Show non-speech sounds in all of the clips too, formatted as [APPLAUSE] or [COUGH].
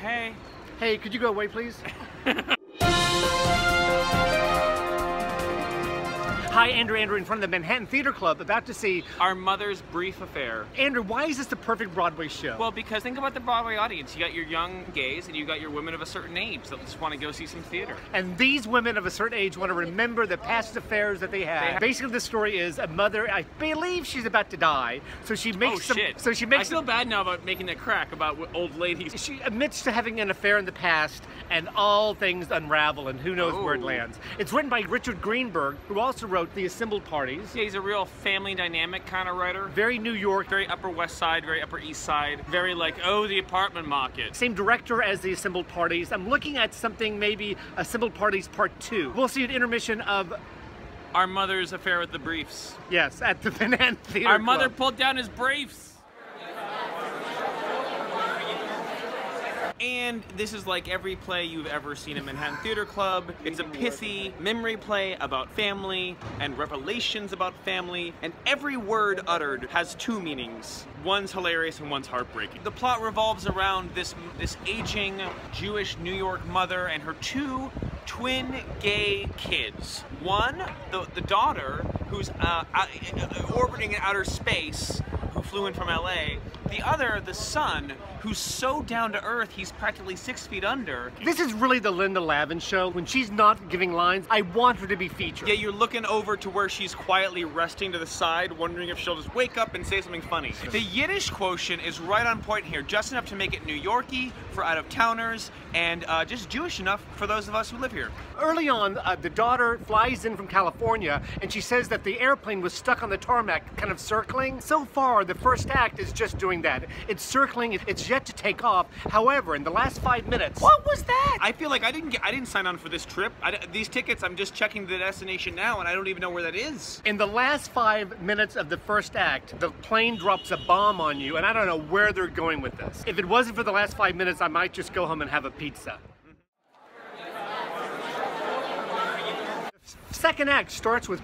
Hey. Hey, could you go away, please? [LAUGHS] Hi, Andrew Andrew in front of the Manhattan Theatre Club, about to see Our mother's brief affair. Andrew, why is this the perfect Broadway show? Well, because think about the Broadway audience. You got your young gays and you got your women of a certain age that just want to go see some theater. and these women of a certain age want to remember the past affairs that they had. They- Basically, the story is a mother. I believe she's about to die, so she makes oh some. shit! So she makes. I feel bad now about making that crack about old ladies. she admits to having an affair in the past, and all things unravel, and who knows where it Oh. lands. It's written by Richard Greenberg, who also wrote The Assembled Parties. Yeah, he's a real family dynamic kind of writer. Very New York. Very Upper West Side, very Upper East Side, very like oh the apartment market. Same director as The Assembled Parties. I'm looking at something maybe Assembled Parties Part 2. We'll see an intermission of, Our mother's affair with the briefs. yes, at the Manhattan Theater Our mother Club. pulled down his briefs. And this is like every play you've ever seen at Manhattan Theatre Club. It's a pithy memory play about family and revelations about family, and every word uttered has two meanings. One's hilarious and one's heartbreaking. The plot revolves around this this aging Jewish New York mother and her two twin gay kids. One, the, the daughter, who's uh, uh, orbiting in outer space, who flew in from LA. The other, the son, who's so down to earth he's practically six feet under. This is really the Linda Lavin show. When she's not giving lines, I want her to be featured. Yeah, you're looking over to where she's quietly resting to the side, wondering if she'll just wake up and say something funny. The Yiddish quotient is right on point here, just enough to make it New Yorky for out of towners, and uh, just Jewish enough for those of us who live here. Early on, uh, the daughter flies in from California and she says that the airplane was stuck on the tarmac, kind of circling. So far, the first act is just doing that. It's circling, it's yet to take off. However, in the last five minutes, What was that? I feel like I didn't get, I didn't sign on for this trip. I d these tickets, I'm just checking the destination now, and I don't even know where that is. in the last five minutes of the first act, the plane drops a bomb on you, and I don't know where they're going with this. If it wasn't for the last five minutes, I might just go home and have a pizza. Second act starts with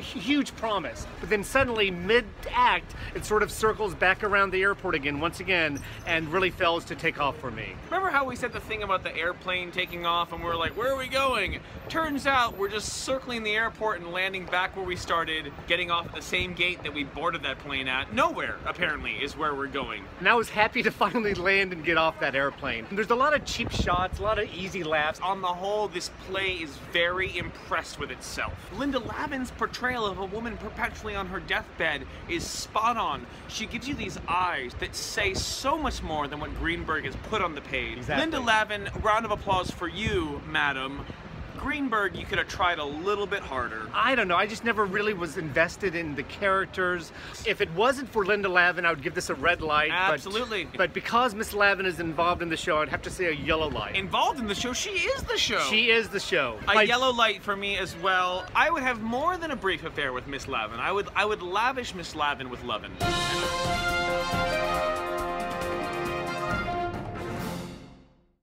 huge promise, but then suddenly mid-act, it sort of circles back around the airport again, once again, and really fails to take off for me. Remember how we said the thing about the airplane taking off and we are like, where are we going? Turns out we're just circling the airport and landing back where we started, getting off at the same gate that we boarded that plane at. Nowhere, apparently, is where we're going. And I was happy to [LAUGHS] finally land and get off that airplane. There's a lot of cheap shots, a lot of easy laughs. On the whole, this play is very impressed with itself. Linda Lavin's portrayal of a woman perpetually on her deathbed is spot on. She gives you these eyes that say so much more than what Greenberg has put on the page. Exactly. Linda Lavin, round of applause for you, madam. Greenberg, you could have tried a little bit harder. I don't know. I just never really was invested in the characters. If it wasn't for Linda Lavin, I would give this a red light. but- Absolutely. But, because Miss Lavin is involved in the show, I'd have to say a yellow light. Involved in the show, she is the show. she is the show. a Like, yellow light for me as well. I would have more than a brief affair with Miss Lavin. I would I would lavish Miss Lavin with lovin'.